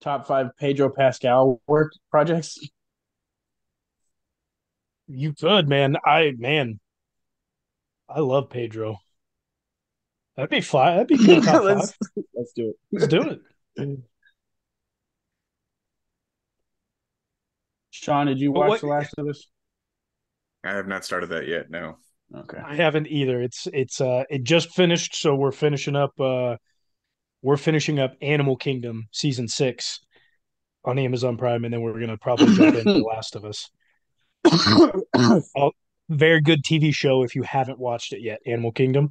top five Pedro Pascal work projects? You could, man. I man, I love Pedro. That'd be fly. That'd be good top let's, five. let's do it. Let's do it. Sean, did you watch what- The Last of Us? I have not started that yet. No. Okay. I haven't either. It's it's uh it just finished, so we're finishing up uh we're finishing up Animal Kingdom season six on Amazon Prime, and then we're gonna probably jump into The Last of Us. Very good TV show if you haven't watched it yet. Animal Kingdom. Have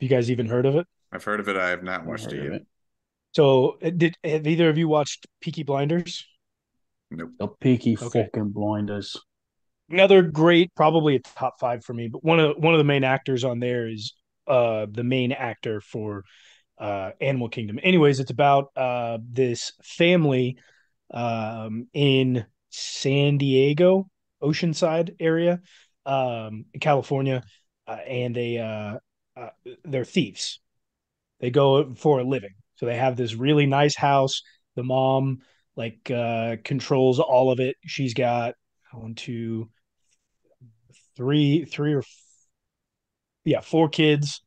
you guys even heard of it? I've heard of it. I have not watched it yet. it. So uh, did have either of you watched Peaky Blinders? Nope. The Peaky Okay. fucking blinders. Another great, probably a top five for me. But one of one of the main actors on there is uh the main actor for uh Animal Kingdom. Anyways, it's about uh this family um in San Diego, Oceanside area, um, California, uh, and they uh, uh they're thieves. They go for a living. So they have this really nice house. The mom like uh controls all of it. She's got one, two, three, three or f- yeah, four kids.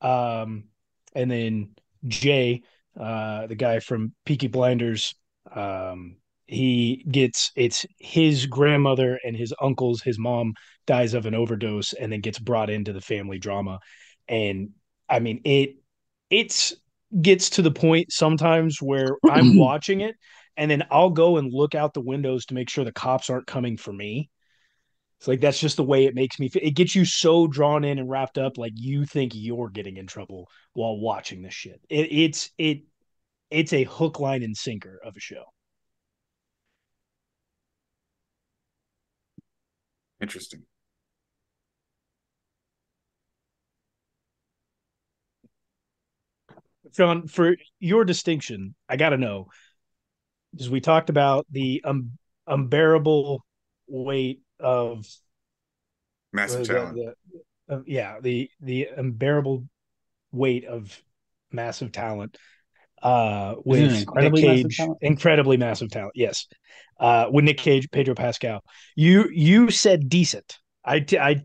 Um, and then Jay, uh, the guy from Peaky Blinders, um, he gets it's his grandmother and his uncles. His mom dies of an overdose, and then gets brought into the family drama. And I mean, it it's gets to the point sometimes where I'm watching it, and then I'll go and look out the windows to make sure the cops aren't coming for me. It's like that's just the way it makes me feel. It gets you so drawn in and wrapped up, like you think you're getting in trouble while watching this shit. It, it's it it's a hook, line, and sinker of a show. Interesting. Sean, for your distinction, I got to know because we talked about the um, unbearable weight of Massive the- talent. the- of- yeah, the the unbearable weight of massive talent. Uh, with incredibly Nick massive Cage, talent? incredibly massive talent. Yes, uh, with Nick Cage, Pedro Pascal. You you said decent. I t- I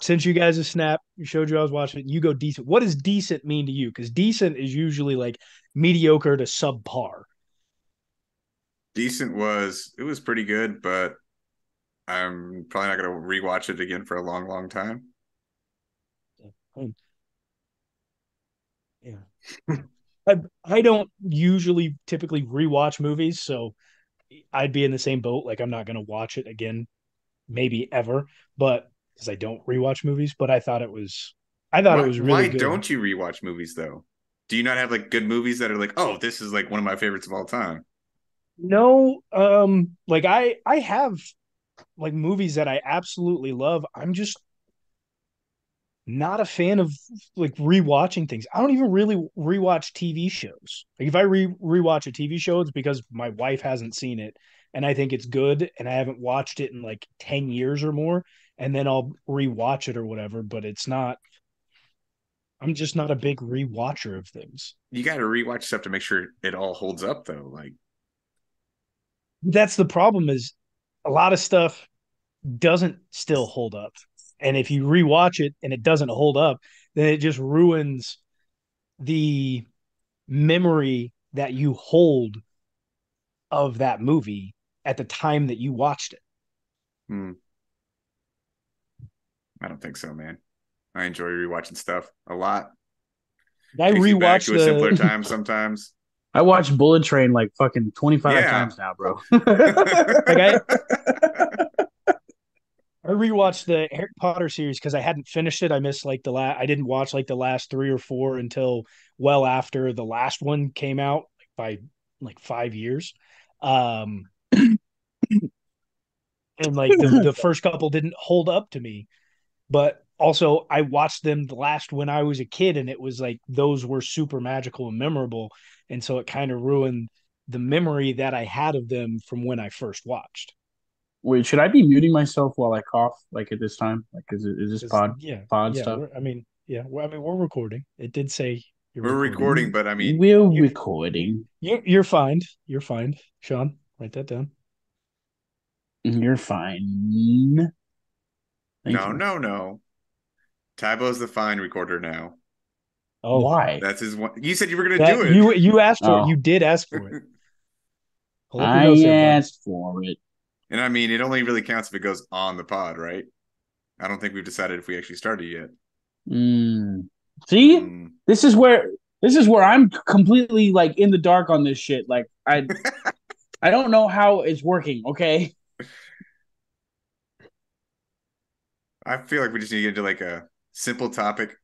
sent you guys a snap. You showed you I was watching it. You go decent. What does decent mean to you? Because decent is usually like mediocre to subpar. Decent was it was pretty good, but I'm probably not gonna rewatch it again for a long, long time. Yeah. I I don't usually typically rewatch movies, so I'd be in the same boat. Like I'm not gonna watch it again, maybe ever, but because I don't rewatch movies. But I thought it was, I thought why it was really why good. don't you rewatch movies though? Do you not have like good movies that are like, oh, this is like one of my favorites of all time? No, um, like I I have like movies that I absolutely love. I'm just not a fan of like rewatching things. I don't even really rewatch TV shows. Like if I re rewatch a TV show, it's because my wife hasn't seen it and I think it's good and I haven't watched it in like 10 years or more and then I'll rewatch it or whatever, but it's not I'm just not a big rewatcher of things. You got to rewatch stuff to make sure it all holds up, though. Like, That's the problem is a lot of stuff doesn't still hold up. And if you rewatch it and it doesn't hold up, then it just ruins the memory that you hold of that movie at the time that you watched it. hmm. I don't think so, man. I enjoy rewatching stuff a lot. I back rewatched to a simpler time sometimes. I watched Bullet Train like fucking 25 Yeah. times now, bro. like I I rewatched the Harry Potter series because I hadn't finished it. I missed like the last. I didn't watch like the last three or four until well after the last one came out by like five years. Um, and like the, the first couple didn't hold up to me, but also I watched them the last when I was a kid, and it was like those were super magical and memorable, and so it kind of ruined the memory that I had of them from when I first watched. Wait, should I be muting myself while I cough like at this time? Like, is it is this 'Cause, pod yeah, pod yeah. stuff? I mean, yeah. Well, I mean, we're recording. It did say You're We're recording, but I mean, We're you- recording. You're, you're fine. You're fine. Sean, write that down. You're fine. Thank no, you. no, no. Tybo's the fine recorder now. Oh, Why? That's his one. You said you were going to do it. you you asked for Oh. it. You did ask for it. Pull up your I notes there, bud. asked for it. and I mean, it only really counts if it goes on the pod, right? I don't think we've decided if we actually started yet. Mm. See, Mm. this is where this is where I'm completely like in the dark on this shit. Like I, I don't know how it's working. Okay. I feel like we just need to get into like a simple topic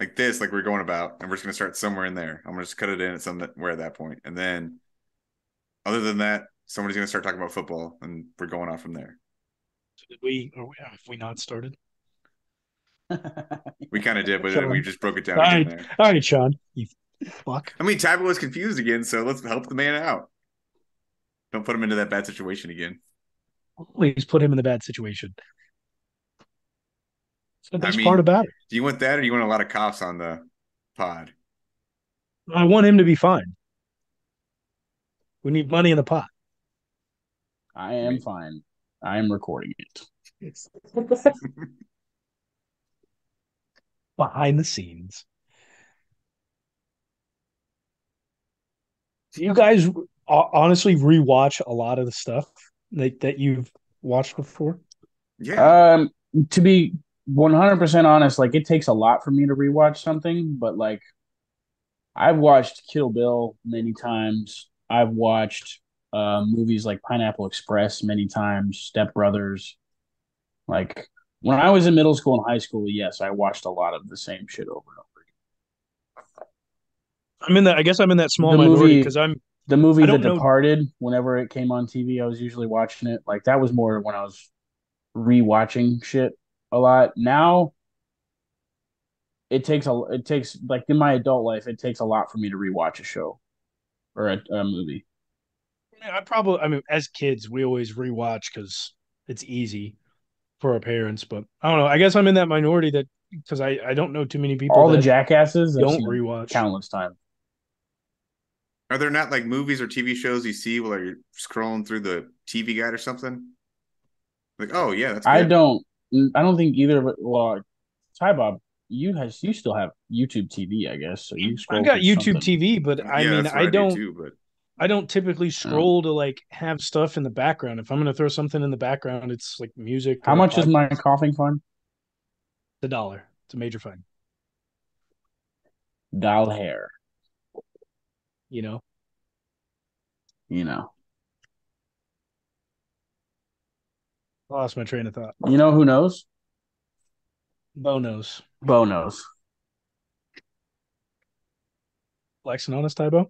like this, like we're going about, and we're just going to start somewhere in there. I'm going to just cut it in at somewhere at that point, and then, other than that, somebody's going to start talking about football, and we're going off from there. Did we? Or we- have we not started? We kind of did, but Sure. we just broke it down All again right. there. All right, Sean. You fuck. I mean, Tybo was confused again, so let's help the man out. Don't put him into that bad situation again. Always put him in the bad situation. It's the I mean- part about it. Do you want that, or do you want a lot of cops on the pod? I want him to be fine. We need money in the pot. I am fine. I am recording it. Behind the scenes. Do you guys honestly rewatch a lot of the stuff that, that you've watched before? Yeah, Um, to be 100% honest, like it takes a lot for me to rewatch something, but like I've watched Kill Bill many times. I've watched uh, movies like Pineapple Express many times, Step Brothers. Like when I was in middle school and high school, yes, I watched a lot of the same shit over and over. again. I'm in that. I guess I'm in that small The minority movie- because I'm. The movie The know- Departed, whenever it came on TV, I was usually watching it. Like that was more when I was rewatching shit a lot. Now it takes a it takes like in my adult life, it takes a lot for me to rewatch a show or a, a movie. I probably. I mean, as kids, we always rewatch because it's easy for our parents. But I don't know. I guess I'm in that minority that because I I don't know too many people. All the that jackasses, I've don't seen them rewatch. countless times. are there not like movies or TV shows you see while you're scrolling through the TV guide or something? Like, oh yeah, that's. I don't. I don't think either of it. Well, Ty Bob, you has you still have YouTube TV, I guess. So you scroll. I've got YouTube something. TV, but I Yeah, mean, that's what I do don't. too, but I don't typically oh. scroll to like have stuff in the background. If I'm going to throw something in the background, it's like music. How or much is my coughing fund? It's a dollar. It's a major fine. Doll hair. You know. You know. I lost my train of thought. You know who knows? Bo knows. Bo knows. Flexing on us, Tybo.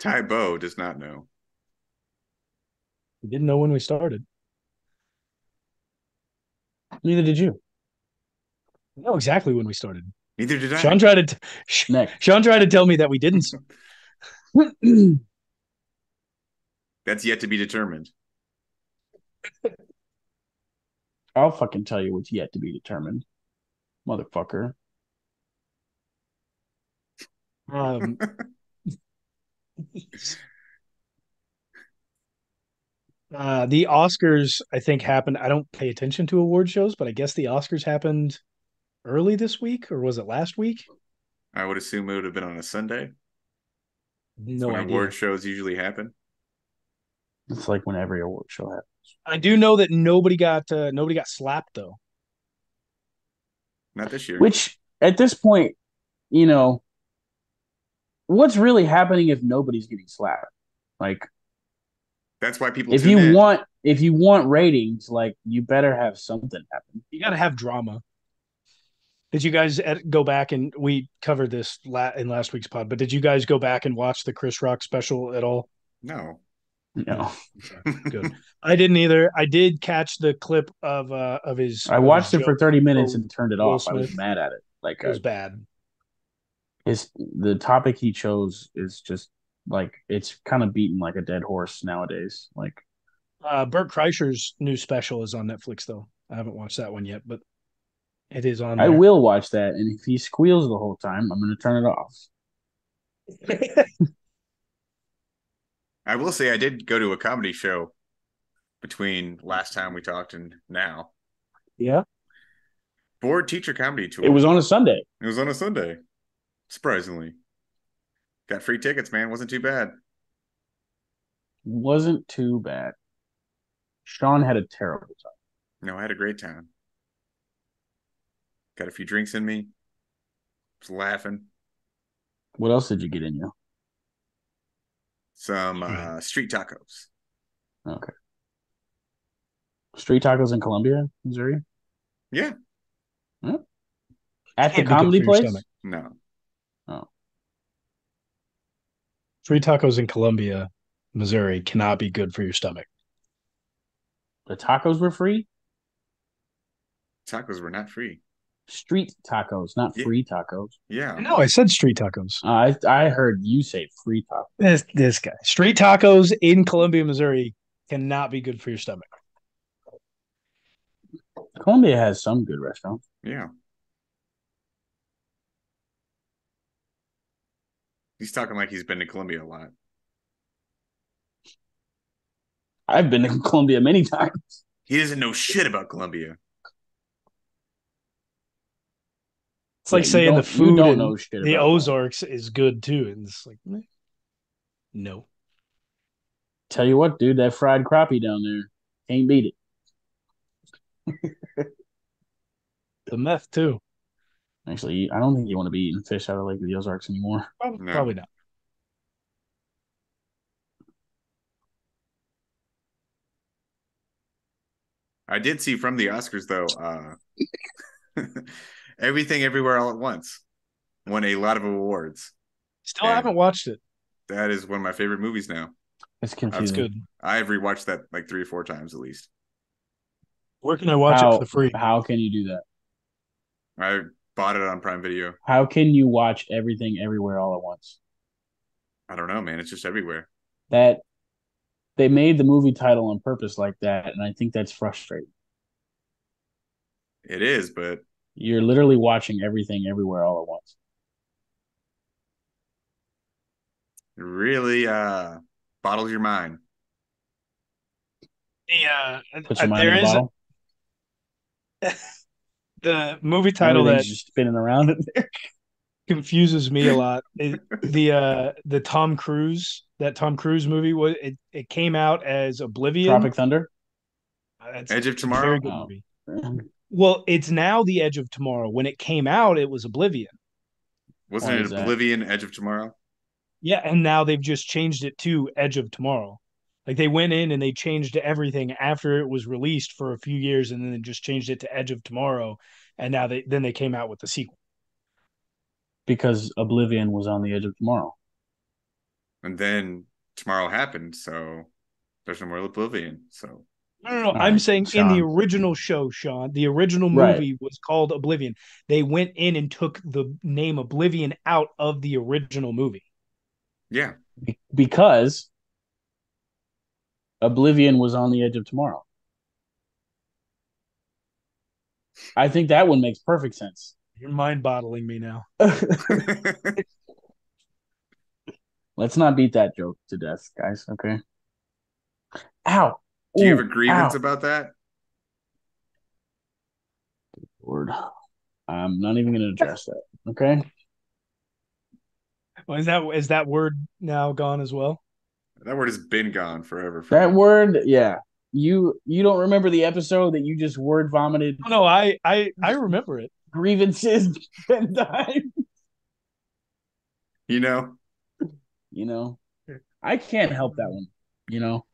Tybo does not know. We didn't know when we started. Neither did you. We know exactly when we started. Neither did I. Sean tried to. T- Sh- Sean tried to tell me that we didn't. That's yet to be determined. I'll fucking tell you what's yet to be determined. Motherfucker. Um, uh, the Oscars, I think, happened. I don't pay attention to award shows, but I guess the Oscars happened early this week, or was it last week? I would assume it would have been on a Sunday. No when idea. award shows usually happen. It's like when every award show happens. I do know that nobody got uh, nobody got slapped though. Not this year. Which at this point, you know, what's really happening if nobody's getting slapped? Like That's why people. if tune you in. want if you want ratings, like you better have something happen. You got to have drama. Did you guys ed- go back and we covered this la- in last week's pod? But did you guys go back and watch the Chris Rock special at all? no. You know. Good. I didn't either. I did catch the clip of uh of his. I watched his it for 30 minutes and turned it Will off. I was mad at it. Like It was uh, bad. his the topic he chose is just like it's kind of beaten like a dead horse nowadays. Like Uh, Bert Kreischer's new special is on Netflix though. I haven't watched that one yet, but It is on. I will watch that, and if he squeals the whole time, I'm going to turn it off. I will say I did go to a comedy show between last time we talked and now. Yeah. Bored Teacher comedy tour. It was on a Sunday. It was on a Sunday. Surprisingly. Got free tickets, man. Wasn't too bad. Wasn't too bad. Sean had a terrible time. No, I had a great time. Got a few drinks in me. Was laughing. What else did you get in you? Some uh, street tacos. Okay. Street tacos in Columbia, Missouri? Yeah. At the Can't be good comedy place? stomach. No. Free tacos in Columbia, Missouri cannot be good for your stomach. The tacos were free? Tacos were not free. Street tacos, not Yeah. free tacos. Yeah. No, I said street tacos. Uh, I I heard you say free tacos. This this guy. Street tacos in Columbia, Missouri cannot be good for your stomach. Columbia has some good restaurants. Yeah. He's talking like he's been to Columbia a lot. I've been to Columbia many times. He doesn't know shit about Columbia. It's like Yeah, saying the food don't in know shit the Ozarks is good too, and it's like, meh. no. Tell you what, dude, that fried crappie down there can't beat it. The meth too. Actually, I don't think you want to be eating fish out of Lake of the Ozarks anymore. Probably, No. probably not. I did see from the Oscars though, uh Everything Everywhere All at Once won a lot of awards. Still Yeah. haven't watched it. That is one of my favorite movies now. It's That's confusing. good. I've rewatched that like three or four times at least. Where can I watch how, it for free? How can you do that? I bought it on Prime Video. How can you watch everything everywhere all at once? I don't know, man. It's just everywhere. That they made the movie title on purpose like that, and I think that's frustrating. It is, but You're literally watching everything everywhere all at once. it really uh bottles your mind. Yeah, Put your uh, mind there in a is a- the movie title that Everything's just spinning around in there. confuses me a lot. It, the uh the Tom Cruise that Tom Cruise movie was it, it came out as Oblivion. Tropic Thunder. That's Edge of a Tomorrow. very good Oh. movie. Well, it's now the Edge of Tomorrow. When it came out, it was Oblivion. Wasn't What it is that? Oblivion Edge of Tomorrow? Yeah, and now they've just changed it to Edge of Tomorrow. Like they went in and they changed everything after it was released for a few years, and then they just changed it to Edge of Tomorrow, and now they then they came out with the sequel. because Oblivion was on the edge of tomorrow. And then tomorrow happened, so there's no more Oblivion. So No, no, no. All I'm right, saying in the original show, Sean, the original Right. movie was called Oblivion. They went in and took the name Oblivion out of the original movie. yeah, Be- because Oblivion was on the edge of tomorrow. I think that one makes perfect sense. You're mind bottling me now. Let's not beat that joke to death, guys. Okay. Ow. Do you have a grievance ow. about that? Lord. I'm not even going to address that. Okay. Well, is that is that word now gone as well? That word has been gone forever. for That me. word, yeah. You you don't remember the episode that you just word vomited No, I I I remember it. grievances ten times? You know, You know, I can't help that one. You know,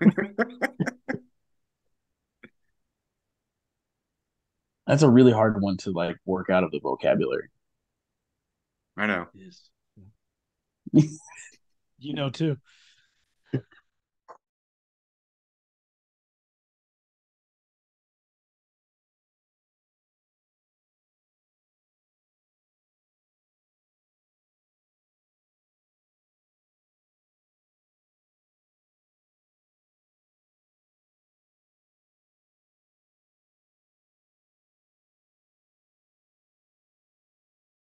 that's a really hard one to like work out of the vocabulary. I know. you know too.